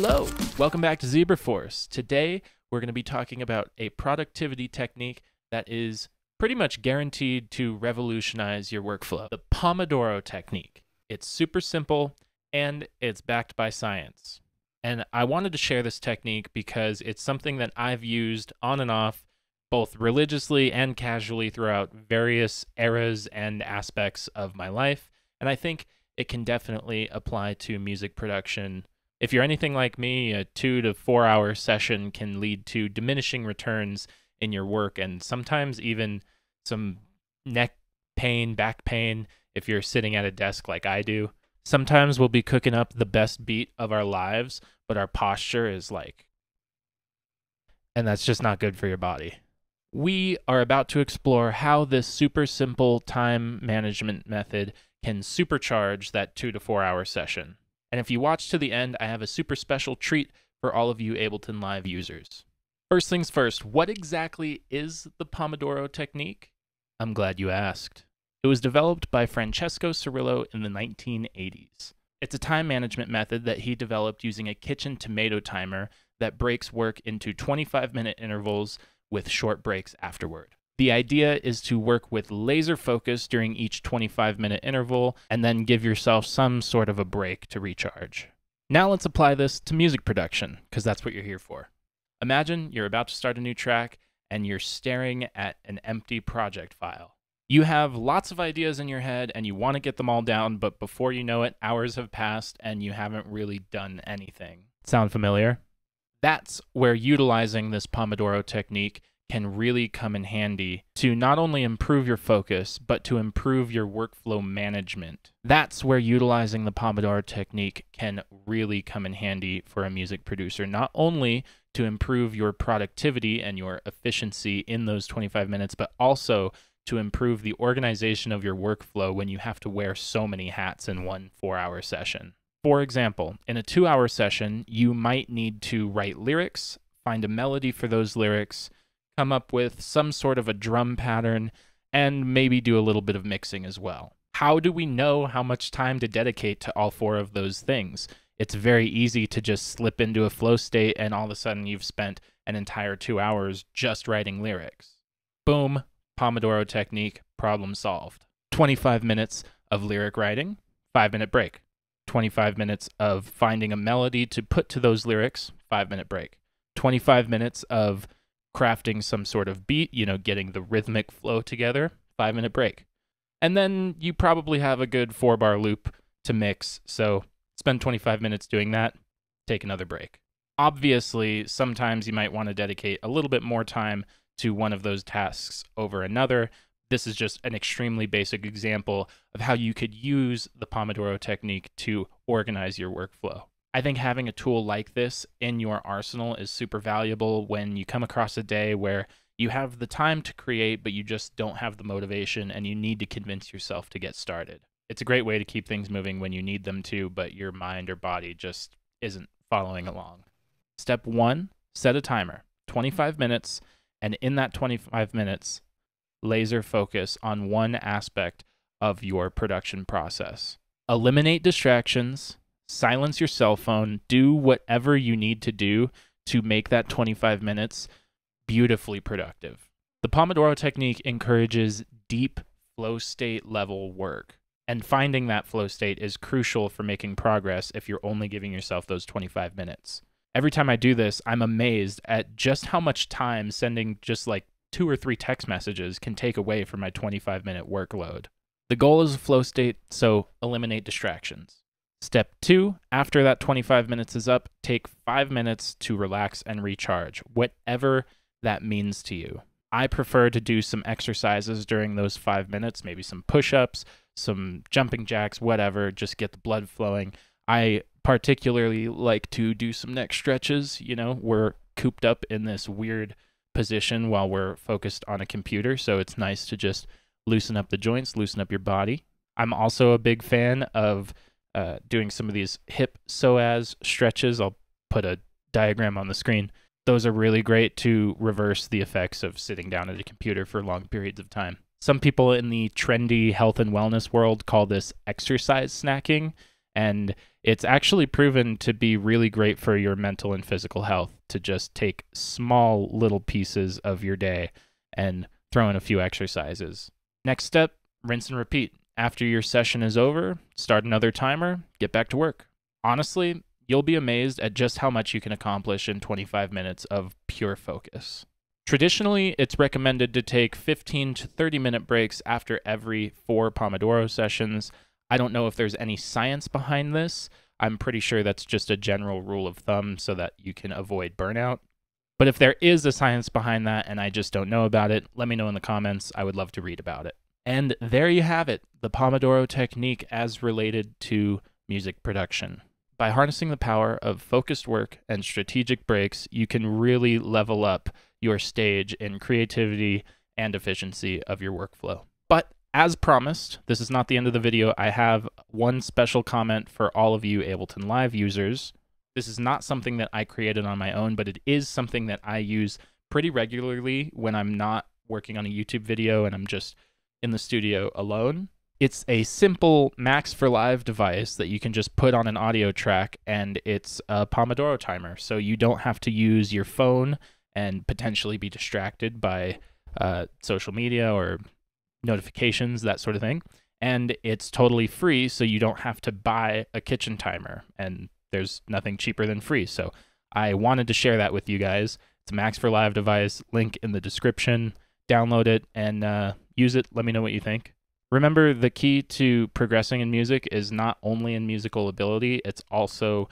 Hello, welcome back to Zebra Force. Today, we're going to be talking about a productivity technique that is pretty much guaranteed to revolutionize your workflow the Pomodoro technique. It's super simple and it's backed by science. And I wanted to share this technique because it's something that I've used on and off both religiously and casually throughout various eras and aspects of my life. And I think it can definitely apply to music production. If you're anything like me, a two to four hour session can lead to diminishing returns in your work and sometimes even some neck pain, back pain if you're sitting at a desk like I do. Sometimes we'll be cooking up the best beat of our lives, but our posture is like, and that's just not good for your body. We are about to explore how this super simple time management method can supercharge that two to four hour session. And if you watch to the end, I have a super special treat for all of you Ableton Live users. First things first, what exactly is the Pomodoro technique? I'm glad you asked. It was developed by Francesco Cirillo in the 1980s. It's a time management method that he developed using a kitchen tomato timer that breaks work into 25 minute intervals with short breaks afterward. The idea is to work with laser focus during each 25 minute interval and then give yourself some sort of a break to recharge. Now let's apply this to music production, because that's what you're here for. Imagine you're about to start a new track and you're staring at an empty project file. You have lots of ideas in your head and you want to get them all down, but before you know it, hours have passed and you haven't really done anything. Sound familiar? That's where utilizing this Pomodoro technique can really come in handy to not only improve your focus, but to improve your workflow management. That's where utilizing the Pomodoro technique can really come in handy for a music producer, not only to improve your productivity and your efficiency in those 25 minutes, but also to improve the organization of your workflow when you have to wear so many hats in one four hour session. For example, in a two hour session, you might need to write lyrics, find a melody for those lyrics, come up with some sort of a drum pattern, and maybe do a little bit of mixing as well. How do we know how much time to dedicate to all four of those things? It's very easy to just slip into a flow state and all of a sudden you've spent an entire two hours just writing lyrics. Boom, Pomodoro technique, problem solved. 25 minutes of lyric writing, five minute break. 25 minutes of finding a melody to put to those lyrics, five minute break. 25 minutes of crafting some sort of beat, you know, getting the rhythmic flow together, five minute break. And then you probably have a good four bar loop to mix. So spend 25 minutes doing that, take another break. Obviously, sometimes you might want to dedicate a little bit more time to one of those tasks over another. This is just an extremely basic example of how you could use the Pomodoro technique to organize your workflow. I think having a tool like this in your arsenal is super valuable when you come across a day where you have the time to create, but you just don't have the motivation and you need to convince yourself to get started. It's a great way to keep things moving when you need them to, but your mind or body just isn't following along. Step one set a timer 25 minutes, and in that 25 minutes, laser focus on one aspect of your production process. Eliminate distractions, silence your cell phone, do whatever you need to do to make that 25 minutes beautifully productive. The Pomodoro technique encourages deep flow state level work. And finding that flow state is crucial for making progress if you're only giving yourself those 25 minutes. Every time I do this, I'm amazed at just how much time sending just like two or three text messages can take away from my 25 minute workload. The goal is a flow state, so eliminate distractions. Step two, after that 25 minutes is up, take five minutes to relax and recharge, whatever that means to you. I prefer to do some exercises during those five minutes, maybe some push ups, some jumping jacks, whatever, just get the blood flowing. I particularly like to do some neck stretches. You know, we're cooped up in this weird position while we're focused on a computer, so it's nice to just loosen up the joints, loosen up your body. I'm also a big fan of uh, doing some of these hip psoas stretches. I'll put a diagram on the screen. Those are really great to reverse the effects of sitting down at a computer for long periods of time. Some people in the trendy health and wellness world call this exercise snacking. And it's actually proven to be really great for your mental and physical health to just take small little pieces of your day and throw in a few exercises. Next step rinse and repeat. After your session is over, start another timer, get back to work. Honestly, you'll be amazed at just how much you can accomplish in 25 minutes of pure focus. Traditionally, it's recommended to take 15 to 30 minute breaks after every four Pomodoro sessions. I don't know if there's any science behind this. I'm pretty sure that's just a general rule of thumb so that you can avoid burnout. But if there is a science behind that and I just don't know about it, let me know in the comments. I would love to read about it. And there you have it the Pomodoro technique as related to music production. By harnessing the power of focused work and strategic breaks, you can really level up your stage in creativity and efficiency of your workflow. But as promised, this is not the end of the video. I have one special comment for all of you Ableton Live users. This is not something that I created on my own, but it is something that I use pretty regularly when I'm not working on a YouTube video and I'm just in the studio alone. It's a simple Max for Live device that you can just put on an audio track, and it's a Pomodoro timer. So you don't have to use your phone and potentially be distracted by uh, social media or notifications, that sort of thing. And it's totally free, so you don't have to buy a kitchen timer. And there's nothing cheaper than free. So I wanted to share that with you guys. It's a Max for Live device. Link in the description. Download it and uh, use it. Let me know what you think. Remember, the key to progressing in music is not only in musical ability, it's also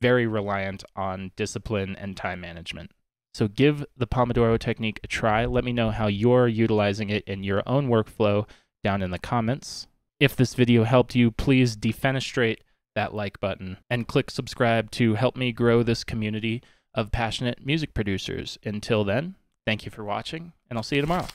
very reliant on discipline and time management. So give the Pomodoro technique a try. Let me know how you're utilizing it in your own workflow down in the comments. If this video helped you, please defenestrate that like button and click subscribe to help me grow this community of passionate music producers. Until then, thank you for watching, and I'll see you tomorrow.